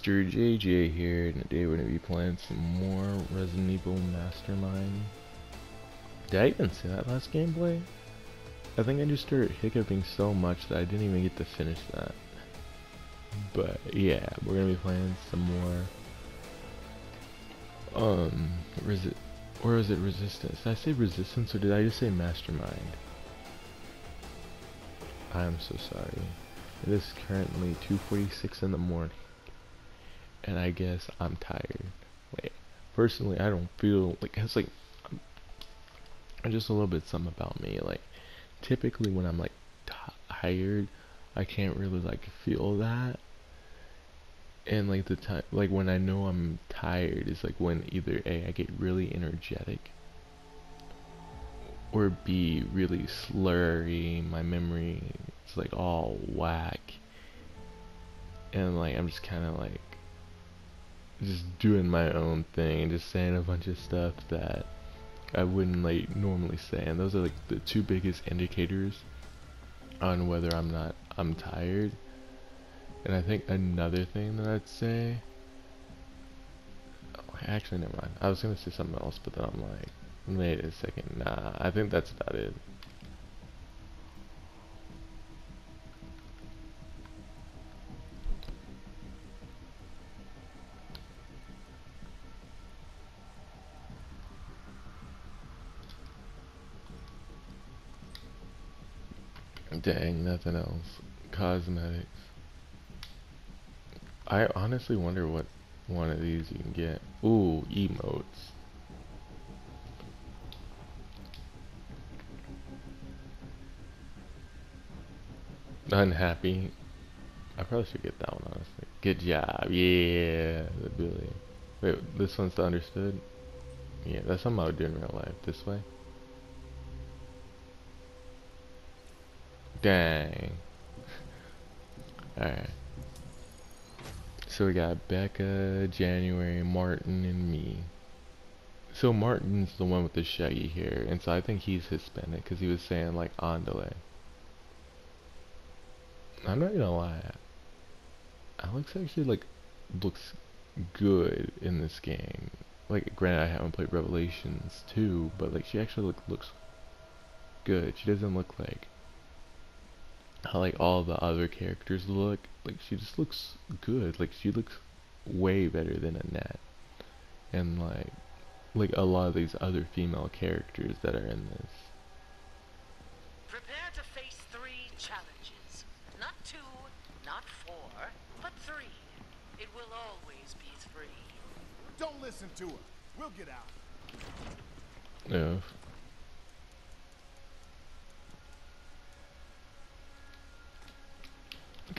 Master JJ here, and today we're going to be playing some more Resident Evil Mastermind. Did I even see that last gameplay? I think I just started hiccuping so much that I didn't even get to finish that. But yeah, we're going to be playing some more. Um, resi or is it Resistance? Did I say Resistance or did I just say Mastermind? I am so sorry. It is currently 2.46 in the morning and I guess I'm tired. Wait, personally, I don't feel like it's like I'm, just a little bit something about me. Like, typically when I'm like tired, I can't really like feel that. And like the time, like when I know I'm tired is like when either a I get really energetic, or b really slurry. My memory is like all whack, and like I'm just kind of like just doing my own thing and just saying a bunch of stuff that I wouldn't like normally say. And those are like the two biggest indicators on whether I'm not I'm tired. And I think another thing that I'd say oh, actually never mind. I was gonna say something else but then I'm like wait a second. Nah I think that's about it Dang, nothing else. Cosmetics. I honestly wonder what one of these you can get. Ooh, emotes. Unhappy. I probably should get that one, honestly. Good job. Yeah, the. Wait, this one's the understood? Yeah, that's something I would do in real life. This way? Dang. Alright. So we got Becca, January, Martin, and me. So Martin's the one with the shaggy hair, and so I think he's Hispanic because he was saying like andale. I'm not gonna lie. Alex actually like looks good in this game. Like, granted, I haven't played Revelations 2, but like she actually look, looks good. She doesn't look like how like all the other characters look. Like she just looks good. Like she looks way better than Annette. And like like a lot of these other female characters that are in this. Prepare to face three challenges. Not two, not four, but three. It will always be three. Don't listen to her. We'll get out. Yeah.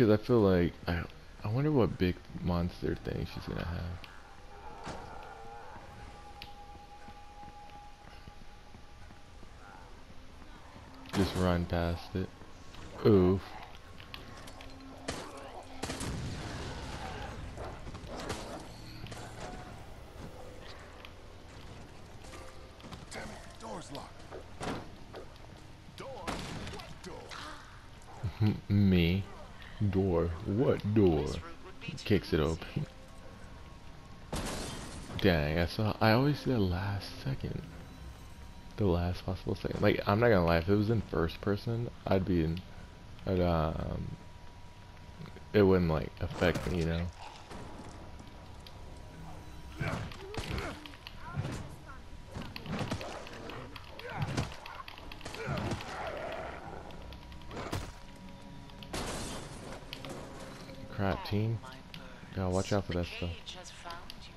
Because I feel like I I wonder what big monster thing she's gonna have. Just run past it. Oof. Kicks it open. Dang, I saw. I always see the last second. The last possible second. Like, I'm not gonna lie. If it was in first person, I'd be in. I'd, um. It wouldn't, like, affect me, you know? Crap, team. Gotta watch out for that stuff. Cage has found you.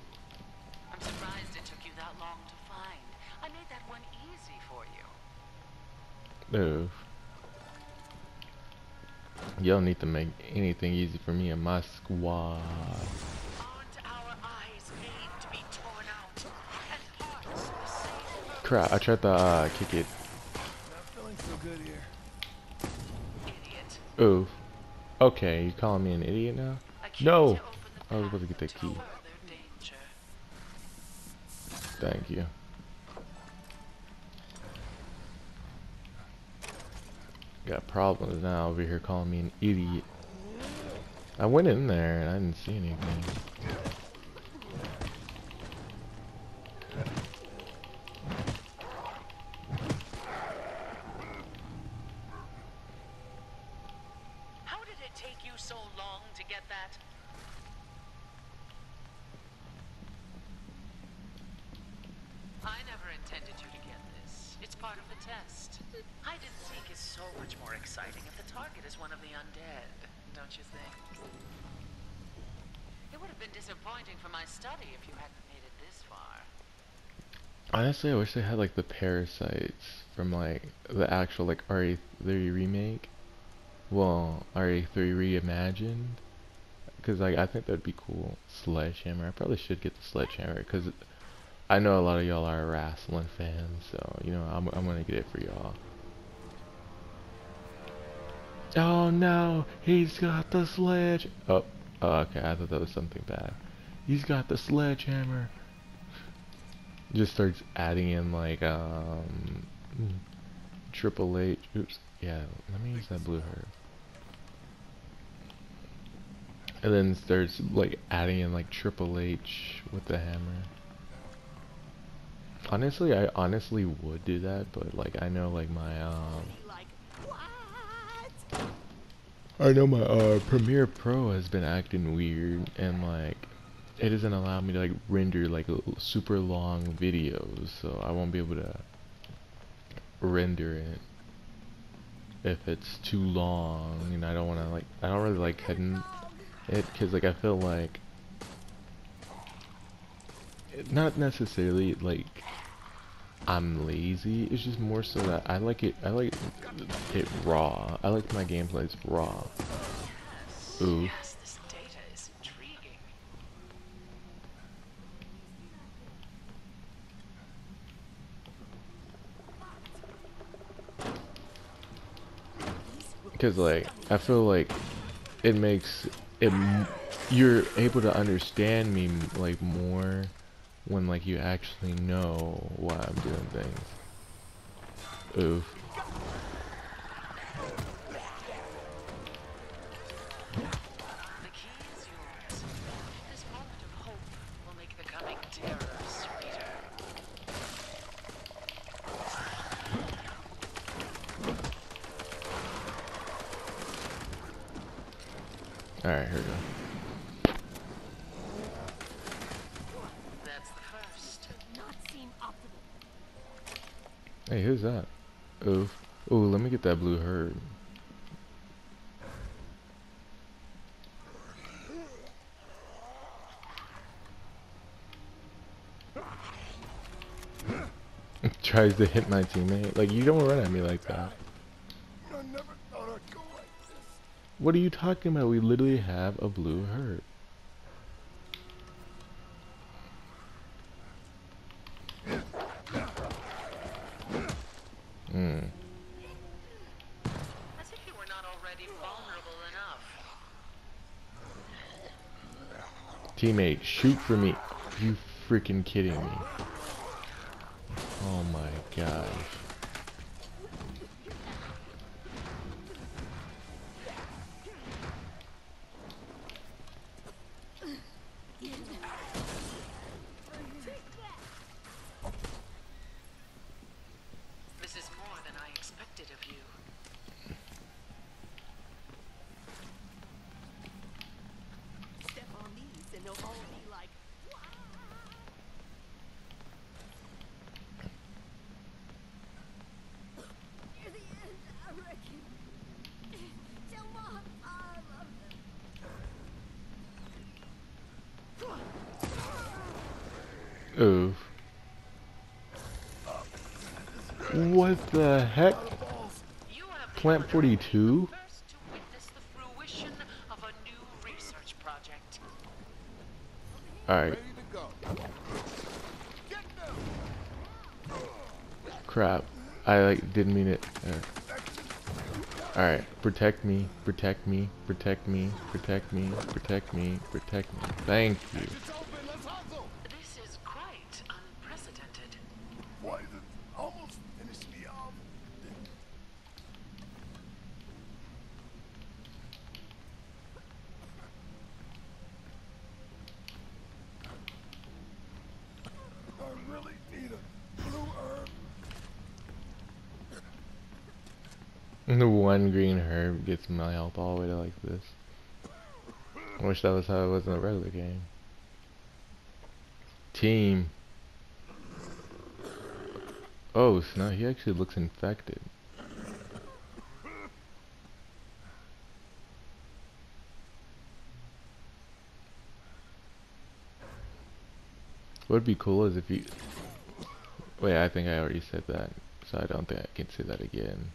I'm surprised it took you that long to find. I made that one easy for you. Oof. You don't need to make anything easy for me and my squad. Aren't our eyes made to be torn out? And hearts the same Crap, I tried to uh, kick it. Not feeling so good here. idiot. Oof. Okay, you calling me an idiot now? I came No! I was about to get that key. Thank you. Got problems now over here calling me an idiot. I went in there and I didn't see anything. Wish they had like the parasites from like the actual like RE3 remake. Well, RE3 reimagined. Cause like I think that'd be cool. Sledgehammer. I probably should get the sledgehammer because I know a lot of y'all are wrestling fans, so you know I'm I'm gonna get it for y'all. Oh no, he's got the sledge. Oh, oh, okay. I thought that was something bad. He's got the sledgehammer. Just starts adding in like um Triple H. Oops. Yeah, let me use that blue herb. And then starts like adding in like Triple H with the hammer. Honestly, I honestly would do that, but like I know like my um I know my uh Premiere Pro has been acting weird and like it doesn't allow me to like render like super long videos, so I won't be able to render it if it's too long and I don't want to like I don't really like cutting it cuz like I feel like not necessarily like I'm lazy. It's just more so that I like it. I like it raw. I like my gameplays raw. Ooh. Yes, this data is intriguing. Because like I feel like it makes it. You're able to understand me like more when like you actually know why I'm doing things. Oof. The key is yours. This moment of hope will make the coming terror sweeter. All right, here we go. Hey, who's that? Oof. Ooh, let me get that blue herb. Tries to hit my teammate. Like, you don't run at me like that. What are you talking about? We literally have a blue herb. Hmm. As if you were not already vulnerable enough. Teammate, shoot for me. You freaking kidding me? Oh my gosh. This is more than I expected of you. Step on these and they'll all be like, Near the end, I reckon. Tell Mom I love Oof. What the heck? You have the Plant honor 42? first to witness the fruition of a new research project. Alright, crap. I like didn't mean it. Alright, protect me, protect me, protect me, protect me, protect me, protect me. Thank you. It's open. Let's hustle. This is quite unprecedented. Boy, it almost finished me off. I really need a blue herb. The one green herb gets my health all the way to like this. I wish that was how it was in the regular game. Team. Oh, snap, he actually looks infected. What would be cool is if you... Wait, I think I already said that, so I don't think I can say that again.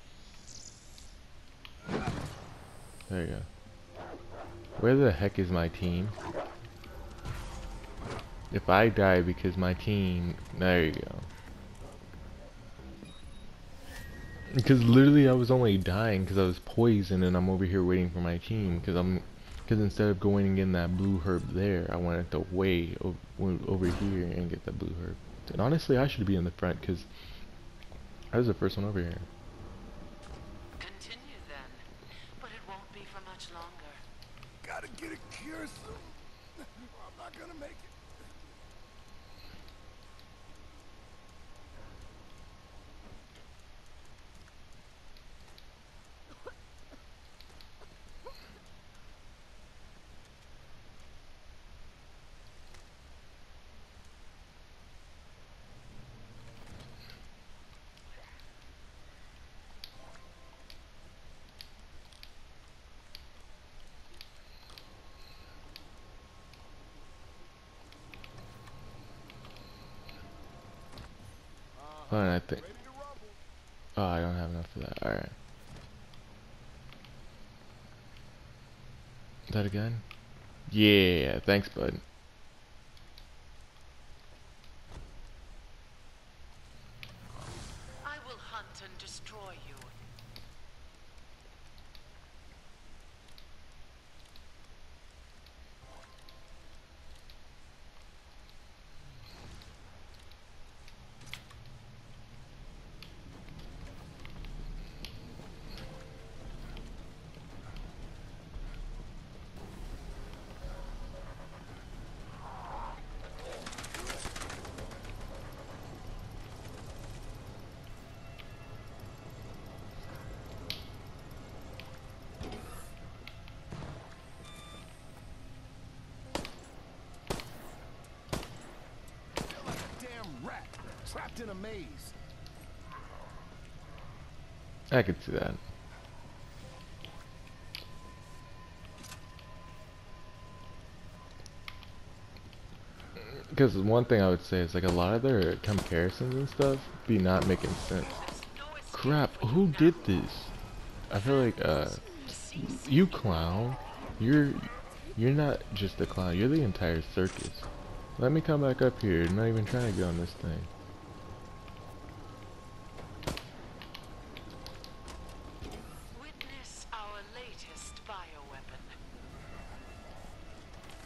There you go. Where the heck is my team? If I die because my team... There you go. Because literally I was only dying because I was poisoned and I'm over here waiting for my team because I'm because instead of going and getting that blue herb there I wanted to wait over here and get that blue herb and honestly I should be in the front because I was the first one over here Continue then, but it won't be for much longer. Gotta get a cure soon. or I'm not gonna make it. Hold on, I think. Oh I don't have enough for that. Alright that again yeah. Thanks bud I will hunt and destroy you. Feel like a damn rat trapped in a maze. I could see that. Because one thing I would say is like a lot of their comparisons and stuff be not making sense. Crap who did this? I feel like uh you clown. You're you're not just a clown. You're the entire circus. Let me come back up here. I'm not even trying to get on this thing Witness our latest bioweapon.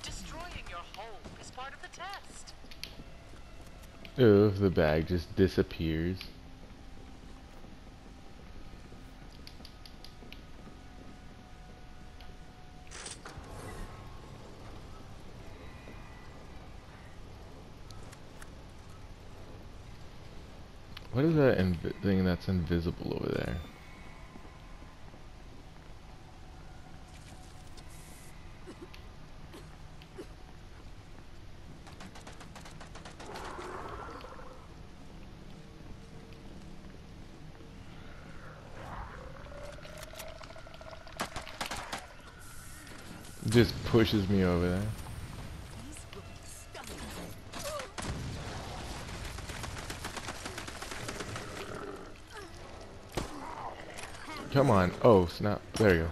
Destroying your home is part of the test. The bag just disappears What is that thing that's invisible over there? Just pushes me over there. Come on. Oh, snap. There you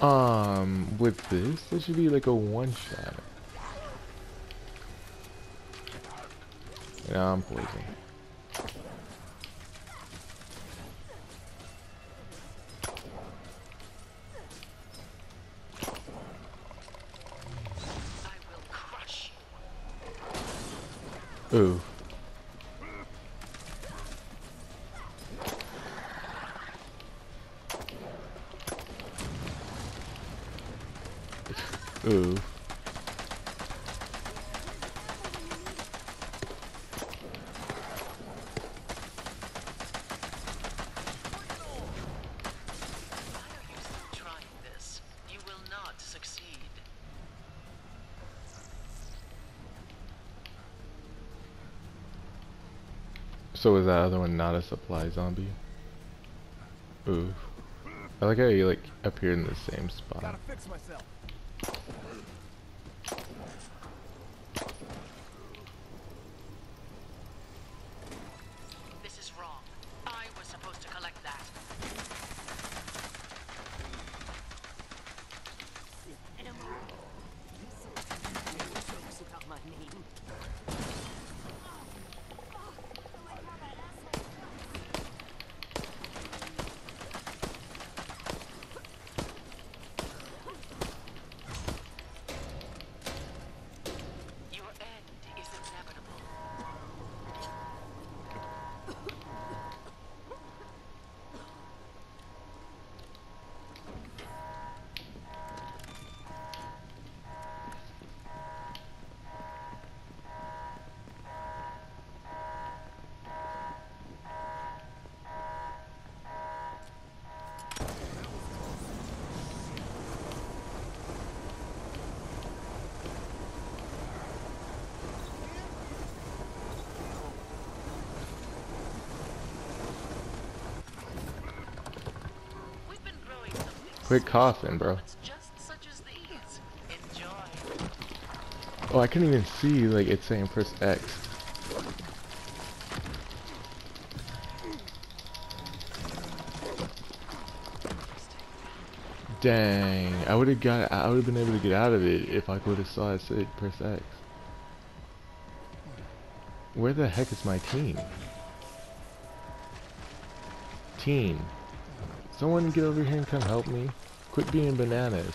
go. Um, with this, this should be like a one shot. Yeah, I'm poisoned. Ooh. Ooh. Why are you still trying this? You will not succeed. So is that other one not a supply zombie? Ooh. I like how he like appeared in the same spot. Gotta fix myself. This is wrong. I was supposed to collect that. Jokes about my name. Your end is inevitable. We've been growing something Quit coughing, bro. It's just such as these. Enjoy. Oh, I couldn't even see like it's saying press X. Dang, I would have got, I would have been able to get out of it if I would have saw it say press X. Where the heck is my team? Team, someone get over here and come help me. Quit being bananas.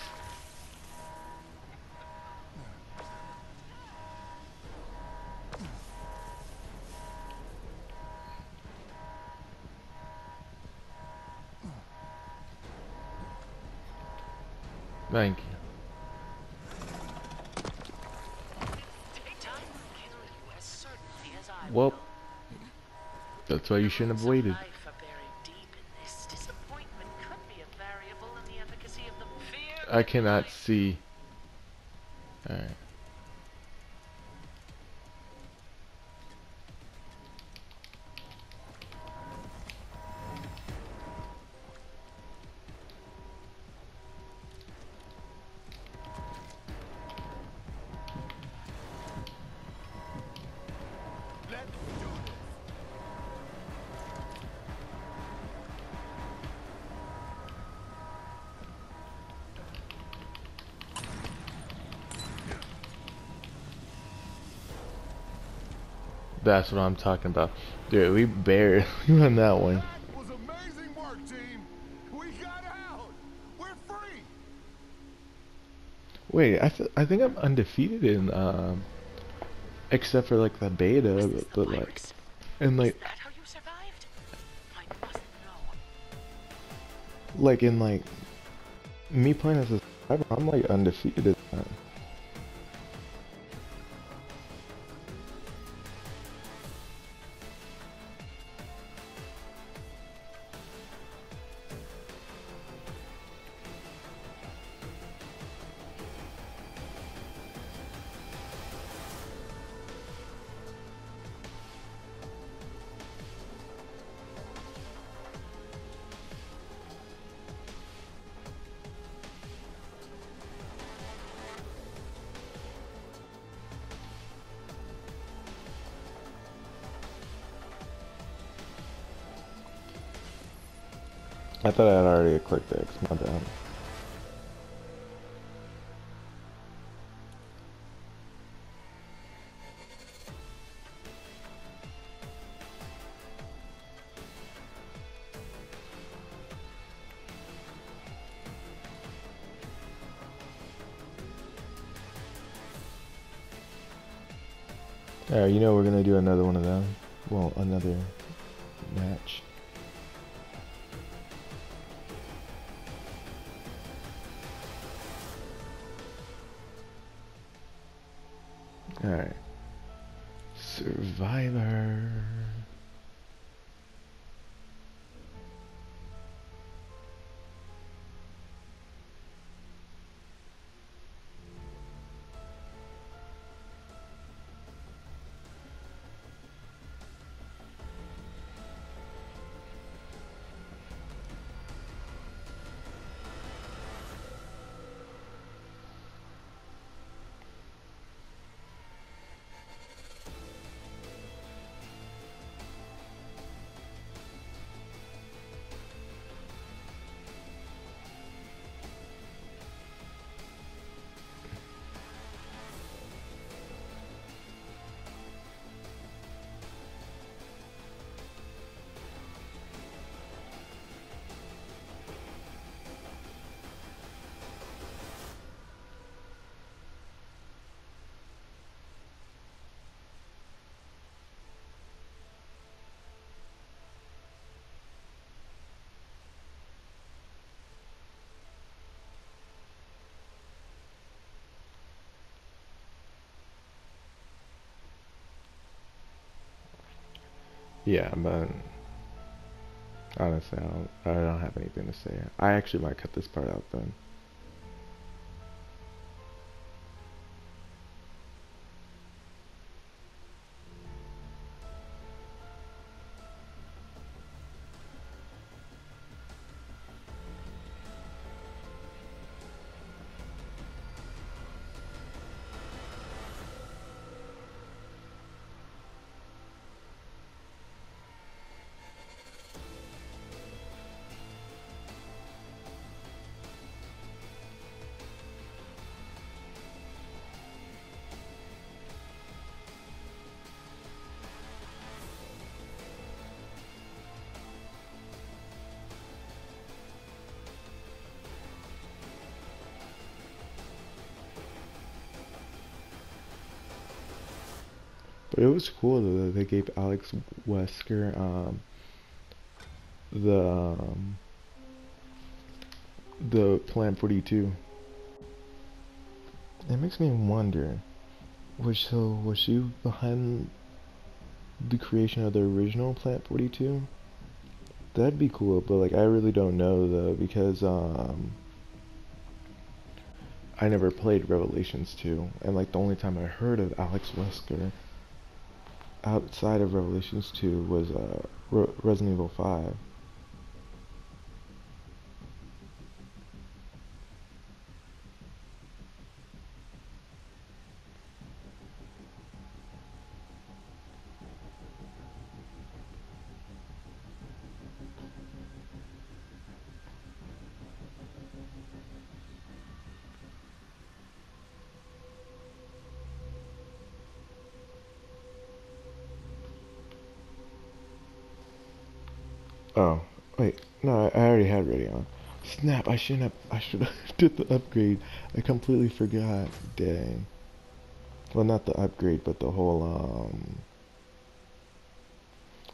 Thank you. Time will kill you as certainly as I Well, that's why you shouldn't have waited. I cannot see. Alright. That's what I'm talking about. Dude, we barely won that one. That was amazing work, team. We got out. We're free. Wait, I th I think I'm undefeated in um except for like the beta, but, the but like and like Is that how you survived? I must know. like in like me playing as a survivor, I'm like undefeated at that. I thought I had already clicked X, my bad. Alright, you know we're gonna do another one of them. Well, another Yeah, but honestly, I don't, I don't have anything to say. I actually might cut this part out then. Was cool though that they gave Alex Wesker um, the um, the Plant 42. It makes me wonder, was so was she behind the creation of the original Plant 42? That'd be cool, but like I really don't know though because um I never played Revelations 2 and like the only time I heard of Alex Wesker outside of Revelations 2 was uh, Re Resident Evil 5. Oh, wait, no, I I already had ready on. Snap, I shouldn't have, I should have did the upgrade. I completely forgot. Dang. Well, not the upgrade, but the whole, um...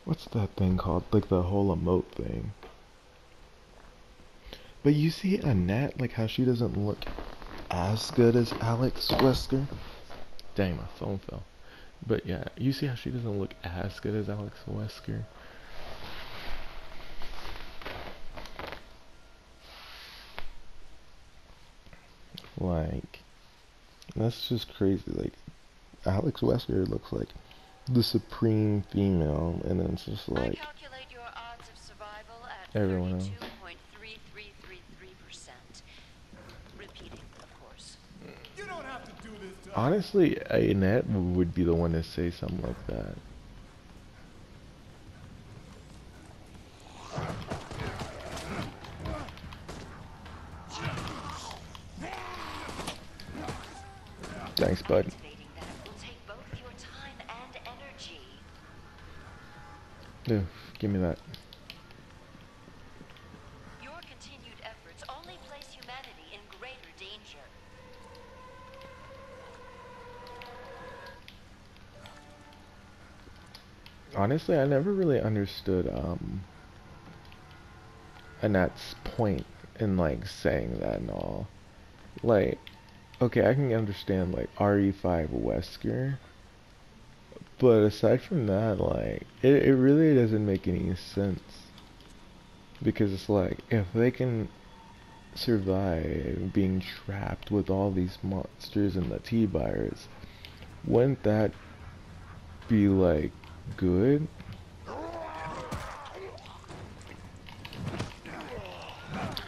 What's that thing called? Like the whole emote thing. But you see Annette, like how she doesn't look as good as Alex Wesker? Dang, my phone fell. But yeah, you see how she doesn't look as good as Alex Wesker? Like, that's just crazy. Like, Alex Wesker looks like the supreme female, and then it's just I like calculate your odds of survival at Everyone else. Repeating, of course. You don't have to do this to honestly, Annette would be the one to say something like that. Thanks, bud. Activating that will take both your time and bud. Yeah, give me that. Your continued efforts only place humanity in greater danger. Honestly, I never really understood um Annette's point in like saying that and all. Like, okay, I can understand like RE5 Wesker, but aside from that, like, it it really doesn't make any sense. Because it's like if they can survive being trapped with all these monsters and the T-virus, wouldn't that be like good?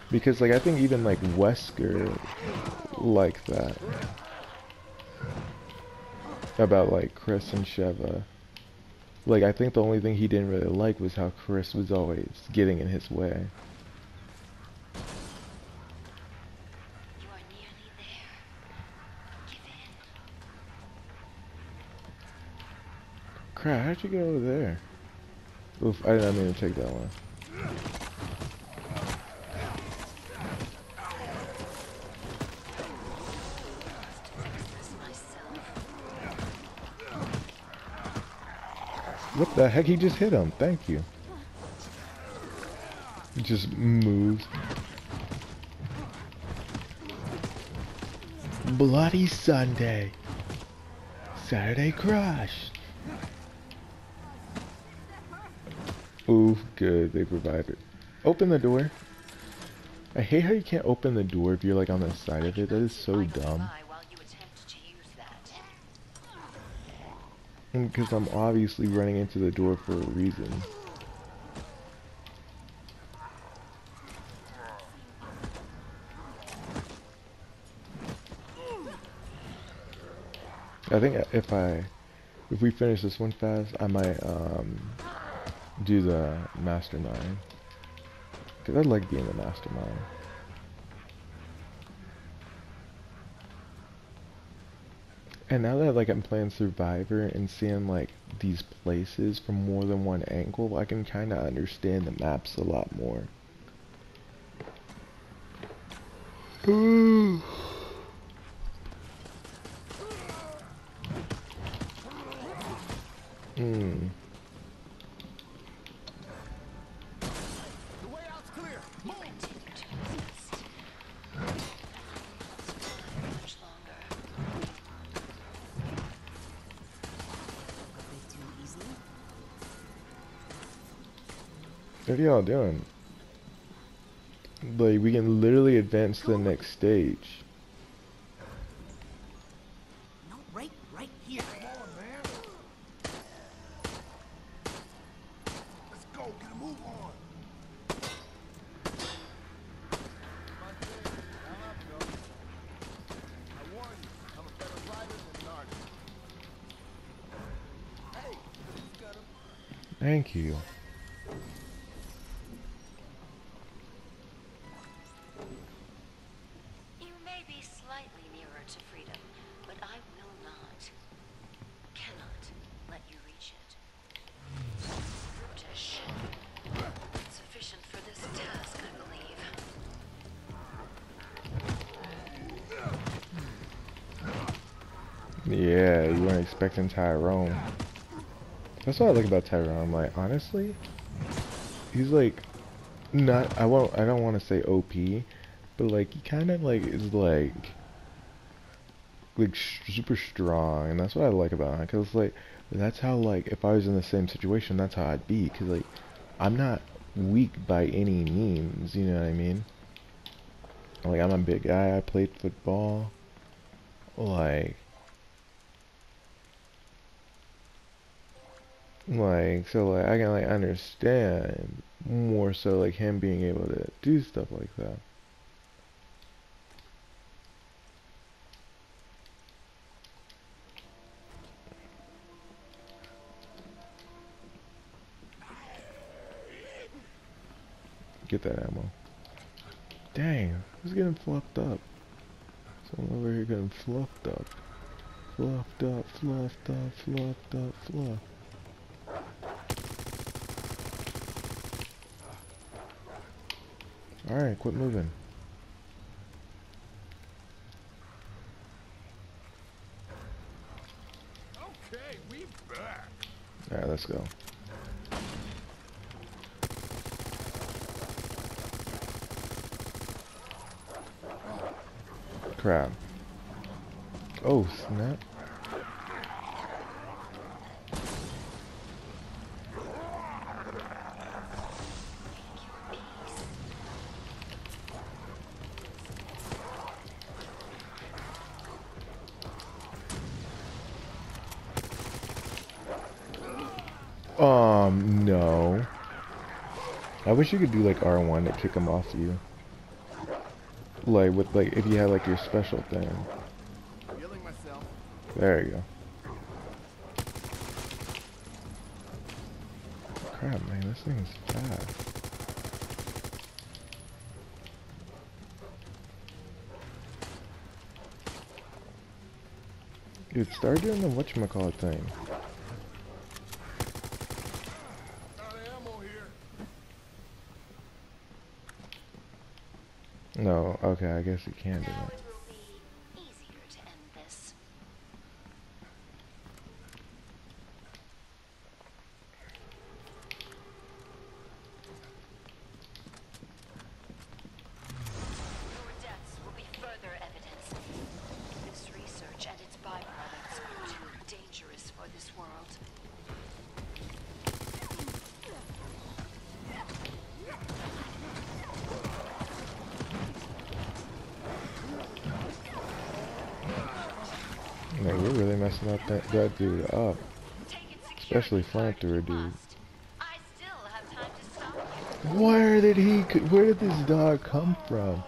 Because like I think even like Wesker like that about like Chris and Sheva. Like I think the only thing he didn't really like was how Chris was always getting in his way. Crap, how'd you get over there? Oof, I didn't mean to take that one. What the heck? He just hit him. Thank you. He just moves. Bloody Sunday. Saturday Crush. Ooh, good. They provided. Open the door. I hate how you can't open the door if you're like on the side of it. That is so dumb. by while you attempt to use that. Because I'm obviously running into the door for a reason. I think if I, if we finish this one fast, I might um, do the mastermind. Cause I like being the mastermind. And now that like I'm playing Survivor and seeing like these places from more than one angle, I can kind of understand the maps a lot more. Hmm. What are y'all doing? Like we can literally advance to the next stage. Yeah, you weren't expecting Tyrone. That's what I like about Tyrone. I'm like, honestly, he's like, not. I won't. I don't want to say OP, but like he kind of like is like, like super strong, and that's what I like about him. Cause like that's how like if I was in the same situation, that's how I'd be. Cause like I'm not weak by any means. You know what I mean? Like I'm a big guy. I played football. Like Like, so like, I can like understand more so like him being able to do stuff like that. Get that ammo. Dang, who's getting fluffed up? Someone over here getting fluffed up. Fluffed up, fluffed up, fluffed up, fluffed. Alright, quit moving. Okay, we back. Alright, let's go. Crap. Oh, snap. Um, no. I wish you could do like R1 to kick them off you. Like with like if you had like your special thing. There you go. Crap, man, this thing's fast. Dude, start doing the whatchamacallit thing. Out of ammo here. No, okay, I guess you can do that. dude up. Especially flat through a dude. Where did he, where did this dog come from?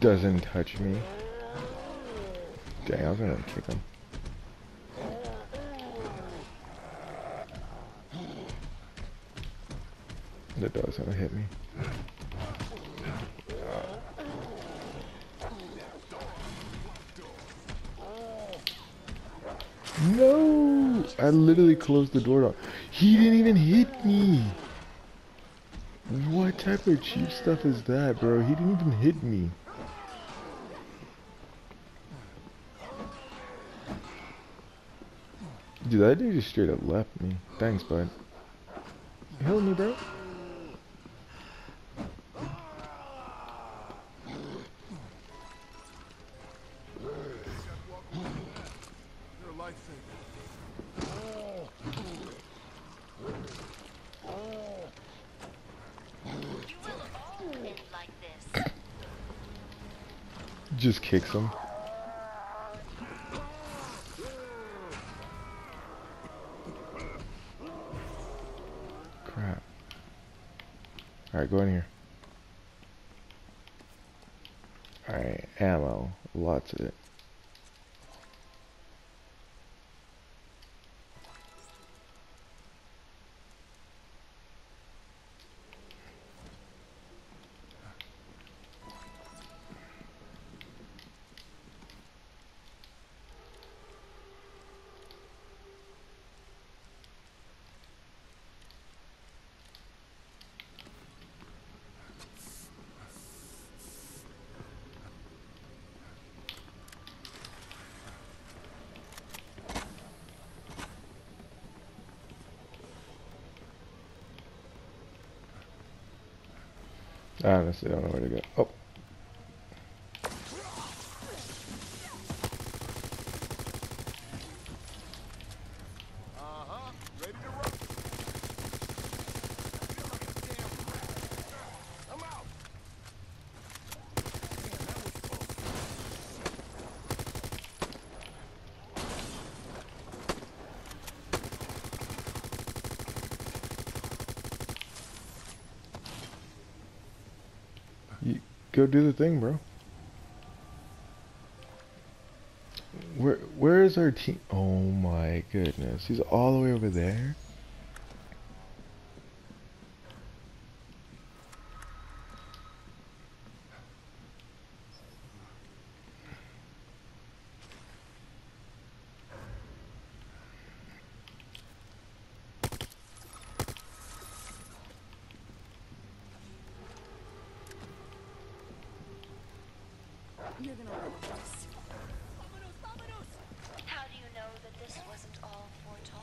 Doesn't touch me. Dang, I'm gonna kick him. The dog's gonna hit me. No! I literally closed the door. He didn't even hit me! What type of cheap stuff is that, bro? He didn't even hit me. Dude, that dude just straight up left me. Thanks, bud. You healed me, bro? Just kicks him. Crap. Alright, go in here. Alright, ammo. Lots of it. I honestly don't know where to go. Oh. Uh-huh. Ready to rock. Feel like a damn rat. I'm out. Man, that was close. You go do the thing, bro. Where where is our team? Oh my goodness. He's all the way over there. You're gonna love this. How do you know that this wasn't all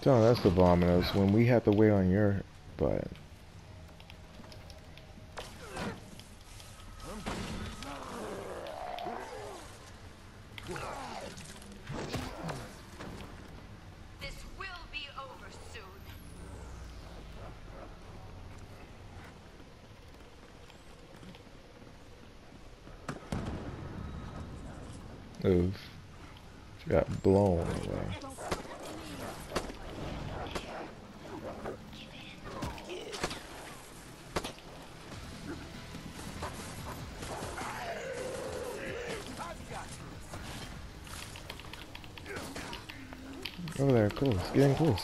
John, that's the vominos. When we have to wait on your butt. This will be over soon. Oof. She got blown away. Over there, close. Getting close.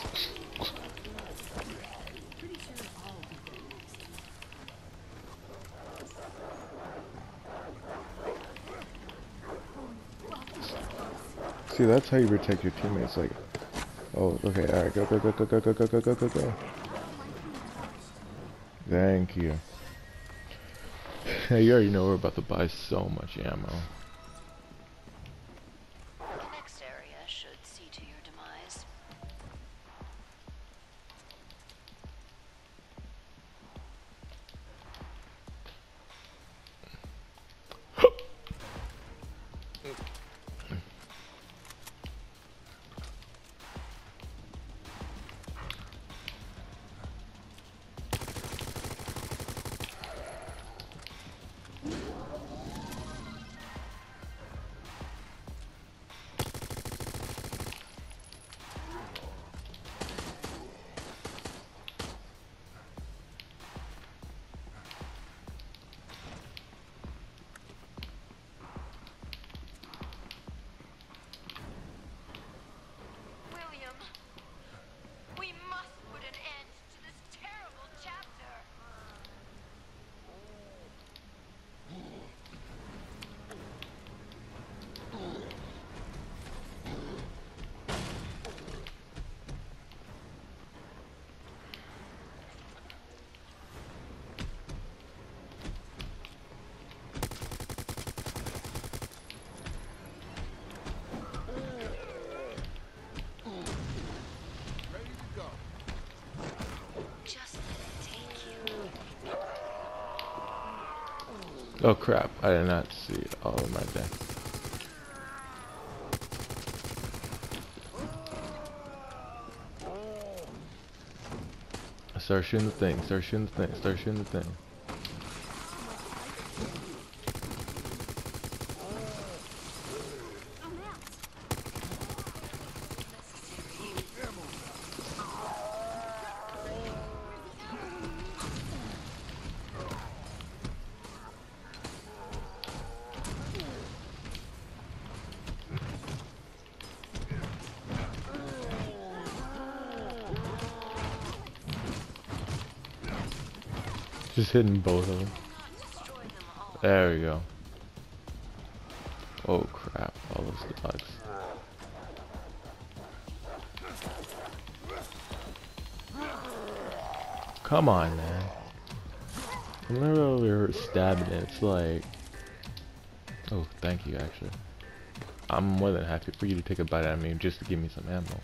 See, that's how you protect your teammates. Like, oh, okay, all right, go, go, go, go, go, go, go, go, go, go, go. Thank you. you already know we're about to buy so much ammo. Oh crap, I did not see all of my deck. Start shooting the thing, start shooting the thing, start shooting the thing. Hitting both of them. There we go. Oh crap, all those dogs. Come on, man. I'm literally stabbing it. It's like... Oh, thank you, actually. I'm more than happy for you to take a bite out of me just to give me some ammo.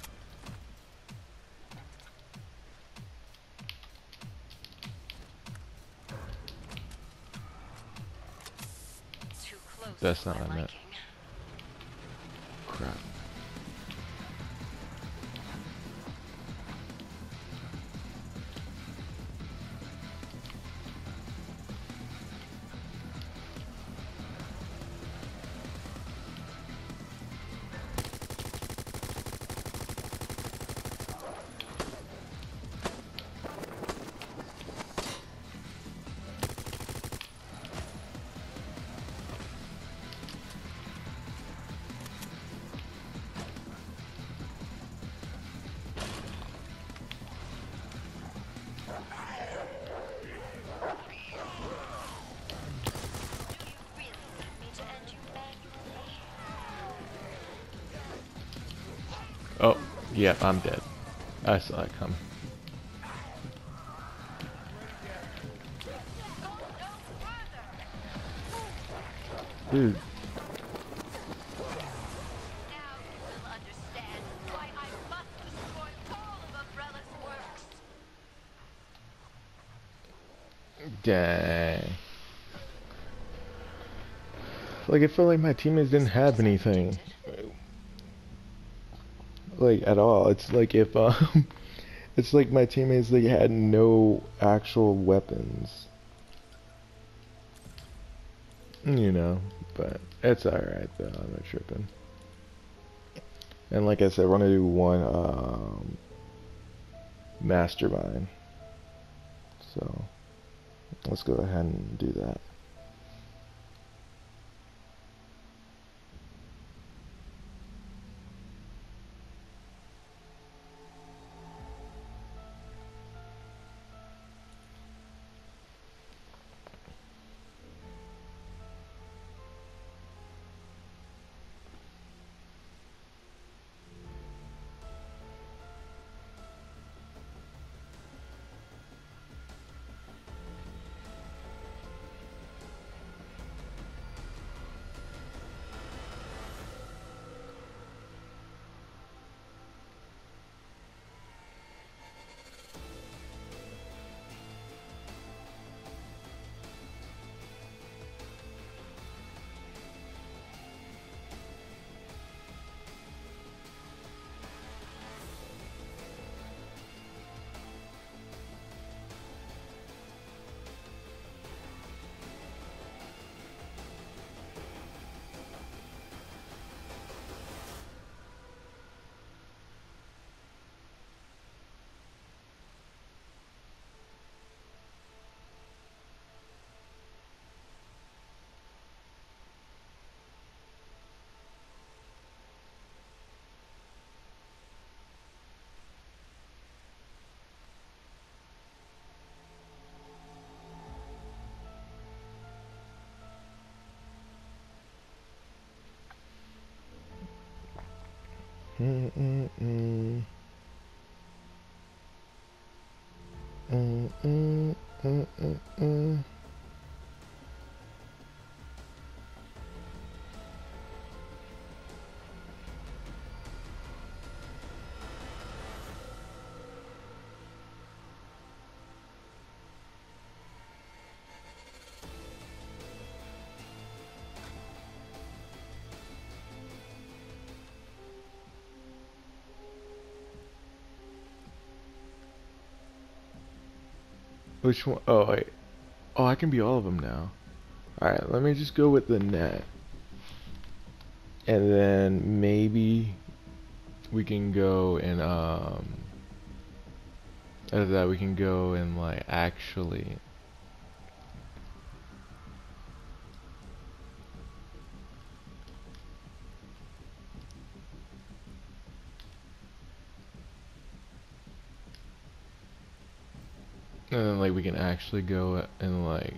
That's not what I meant. Yeah, I'm dead. I saw it coming. Dude, dang. Like, it felt like my teammates didn't have anything. Like, at all. It's like if, um, it's like my teammates, they had no actual weapons. You know, but it's alright though, I'm not tripping. And like I said, we're gonna do one, um, mastermind. So, let's go ahead and do that. Mm-mm-mm. Which one? Oh, wait. Oh, I can be all of them now. Alright, let me just go with the net. And then maybe we can go and, um, after that we can go and, like, actually And then like we can actually go and like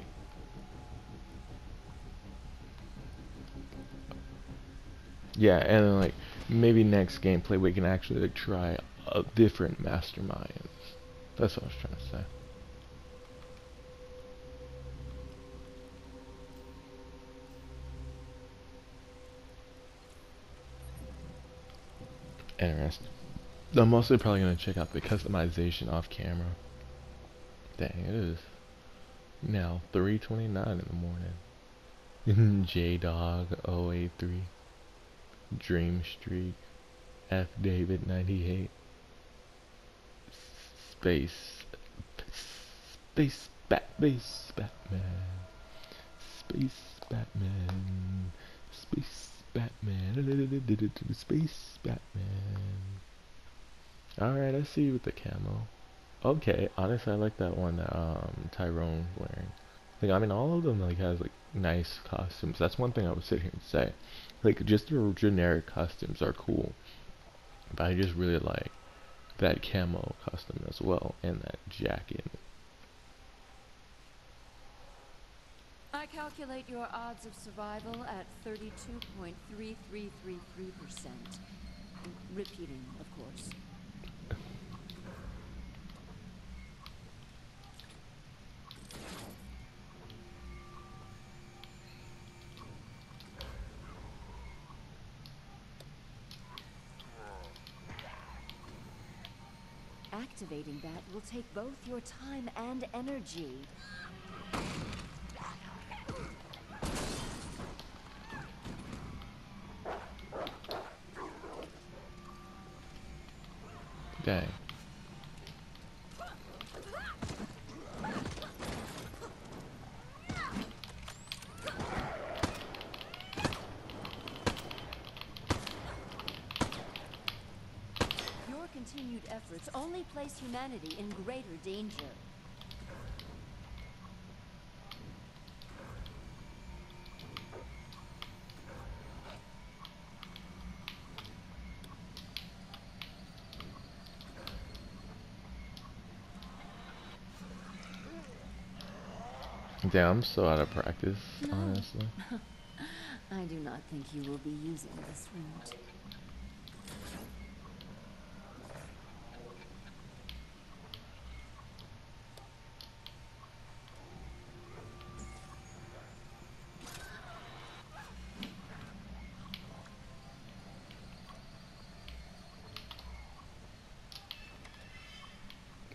Yeah, and then like maybe next gameplay we can actually like try a different masterminds. That's what I was trying to say. Interesting. I'm mostly probably gonna check out the customization off camera. Dang, it is now 3:29 in the morning. J Dog 083 Dream Streak F David 98 Space Space Bat Space Batman Space Batman Space Batman Space Batman Alright, I see you with the camo. Okay, honestly, I like that one that um, Tyrone wearing. Like, I mean, all of them like has like nice costumes. That's one thing I would sit here and say. Like, just the generic costumes are cool, but I just really like that camo costume as well and that jacket. I calculate your odds of survival at 32.3333%. Repeating, of course. Activating that will take both your time and energy. Dang. Your continued efforts only place humanity in greater danger. Damn, I'm so out of practice, honestly. I do not think you will be using this route.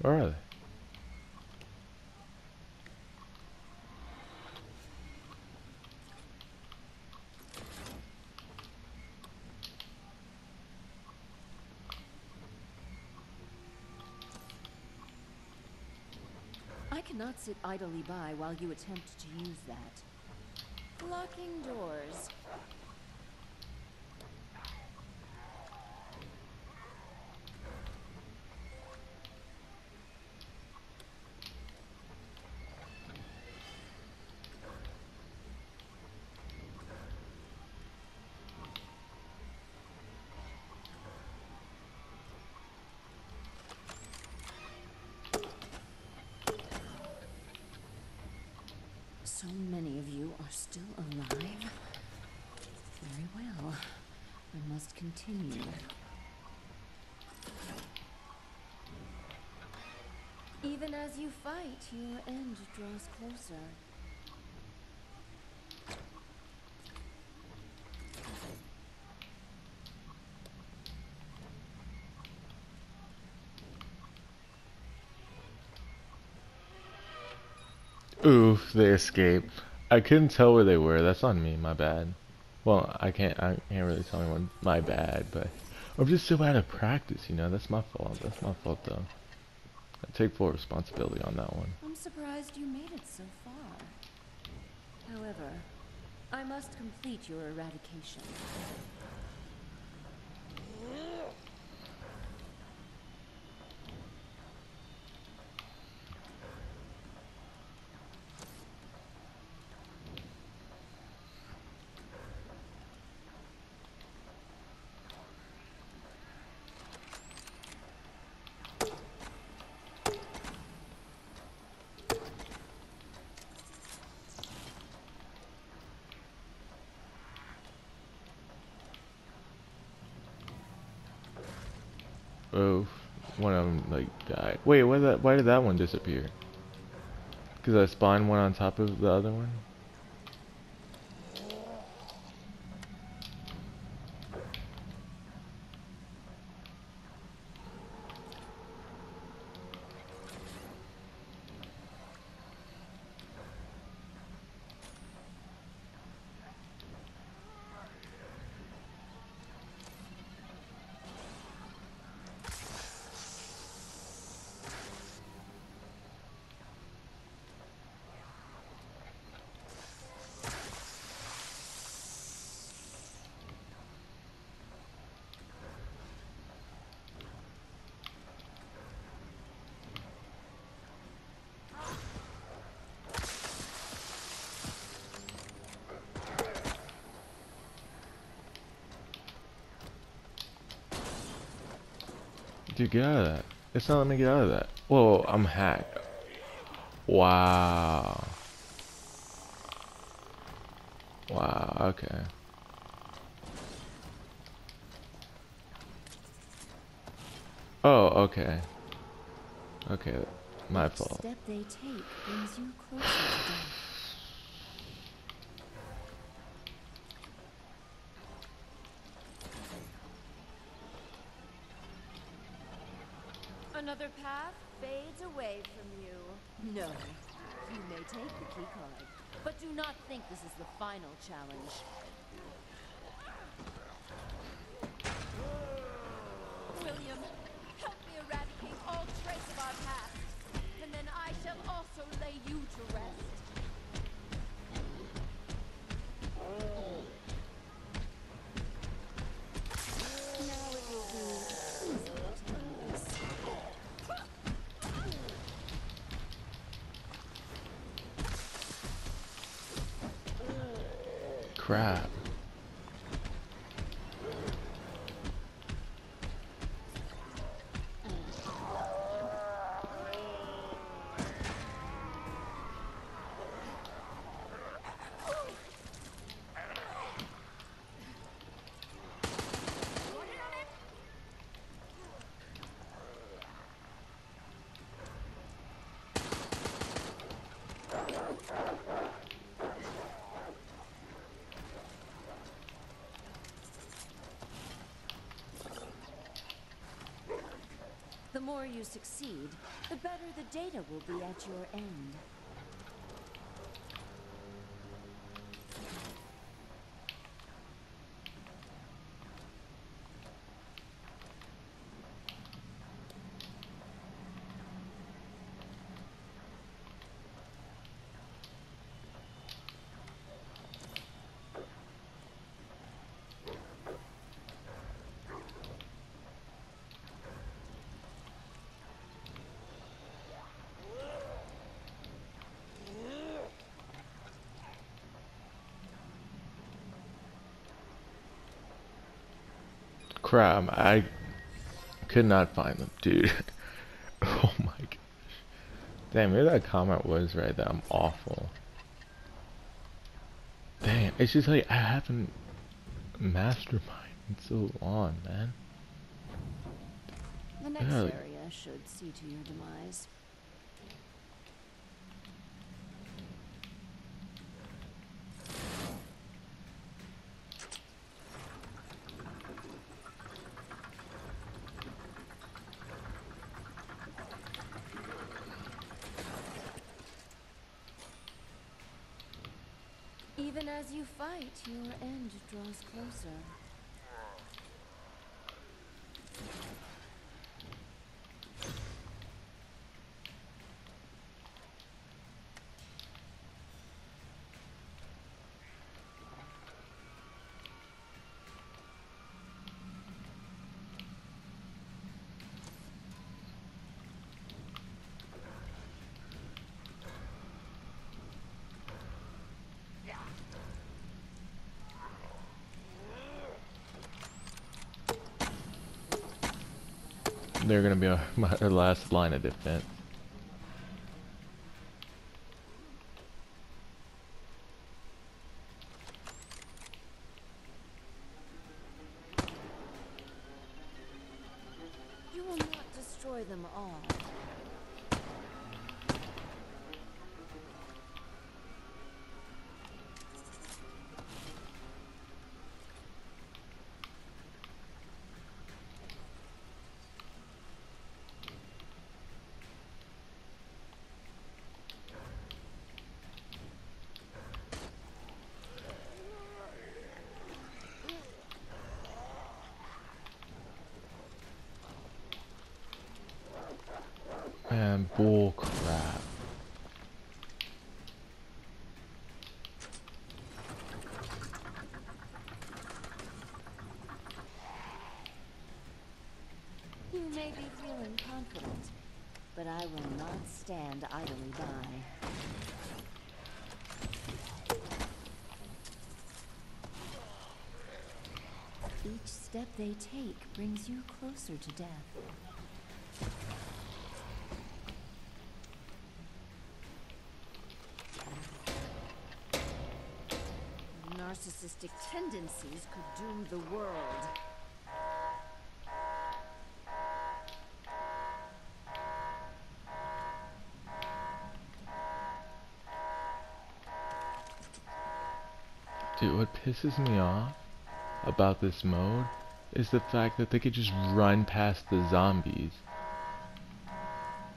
Where are they? Cannot sit idly by while you attempt to use that. Locking doors. So many of you are still alive. Very well. I must continue. Even as you fight, your end draws closer. Oof, they escaped. I couldn't tell where they were. That's on me. My bad. Well, I can't. I can't really tell anyone my bad, but I'm just so out of practice. You know, that's my fault. That's my fault, though. I take full responsibility on that one. I'm surprised you made it so far. However, I must complete your eradication. Wait, why that? Why did that one disappear? Because I spawned one on top of the other one. Dude, get out of that. It's not letting me get out of that. Whoa, I'm hacked. Wow. Wow, okay. Oh, okay. Okay, my fault. step they take brings you closer to death. Another path fades away from you. No, you may take the key card, but do not think this is the final challenge. Crap. The more you succeed, the better the data will be at your end. Crap, I could not find them, dude. oh my gosh. Damn, maybe that comment was right that I'm awful. Damn, it's just like I haven't masterminded in so long, man. The next Yeah. area should see to your demise. Even as you fight, your end draws closer. They're gonna be our, my, last line of defense. You will not destroy them all. Man, bull crap. You may be feeling confident, but I will not stand idly by. Each step they take brings you closer to death. Narcissistic tendencies could doom the world. Dude, what pisses me off about this mode is the fact that they could just run past the zombies.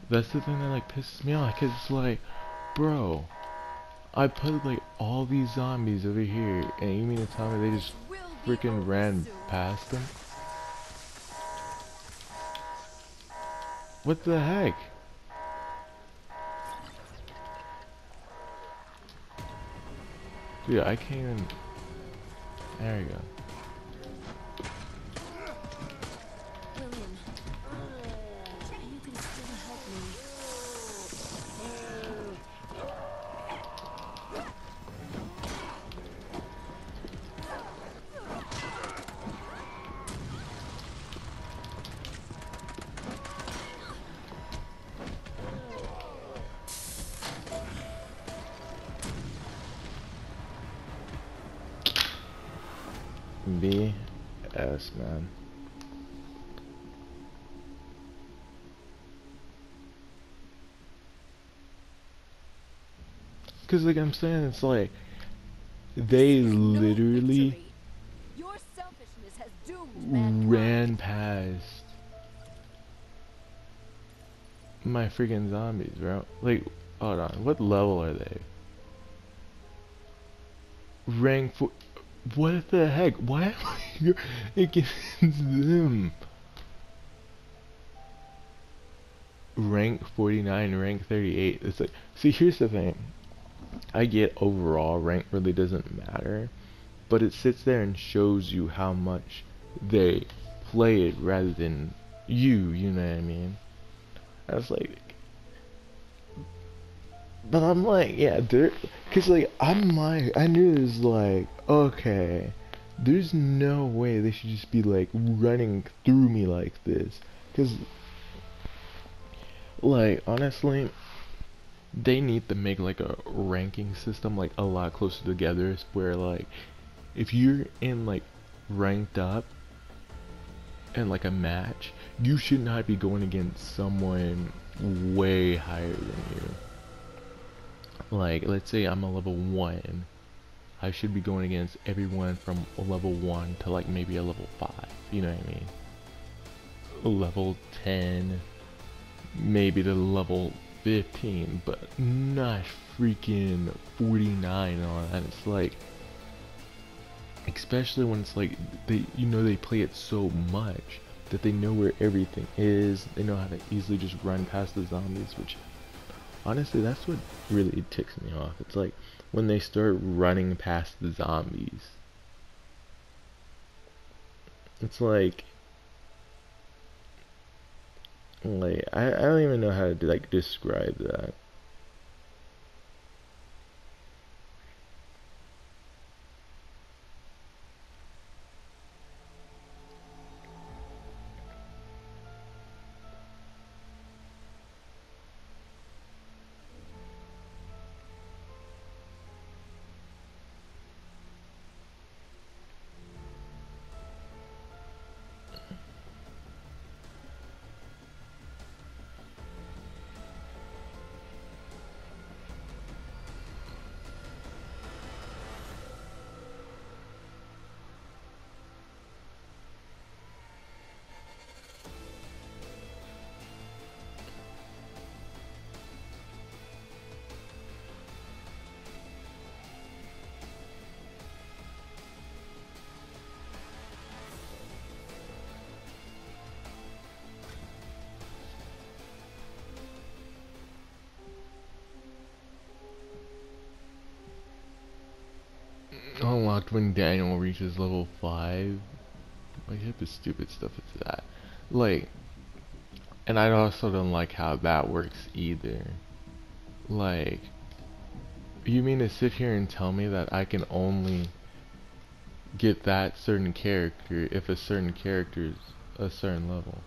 That's the thing that like pisses me off, cause it's like, bro, I put like all these zombies over here, and you mean to tell me they just freaking ran past them? What the heck? Dude, I can't even. There you go. Cause like I'm saying, it's like they literally victory. Your selfishness has ran past my freaking zombies, bro. Like, hold on, what level are they? Rank for. What the heck? Why am I here against them? Rank 49, rank 38. It's like, see, here's the thing. I get overall rank really doesn't matter, but it sits there and shows you how much they play it rather than you, you know what I mean? I was like, but I'm like, yeah, there, cause like I'm like, I knew it was like, okay, there's no way they should just be like running through me like this, cause like honestly, they need to make like a ranking system like a lot closer together, where like if you're in like ranked up in like a match, you should not be going against someone way higher than you. Like, let's say I'm a level 1. I should be going against everyone from a level 1 to like maybe a level 5. You know what I mean? Level 10, maybe to level 15, but not freaking 49 on that. It's like, especially when it's like they you know they play it so much that they know where everything is they know how to easily just run past the zombies which honestly that's what really ticks me off it's like when they start running past the zombies it's like like I, I don't even know how to like describe that when Daniel reaches level 5. What type of stupid stuff is that? Like, and I also don't like how that works either. Like, you mean to sit here and tell me that I can only get that certain character if a certain character is a certain level?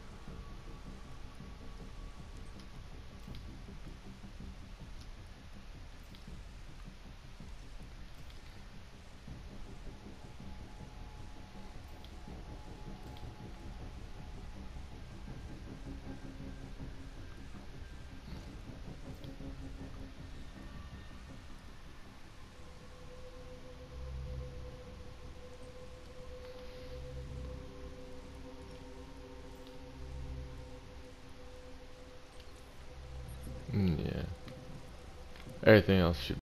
Mm, yeah. Everything else should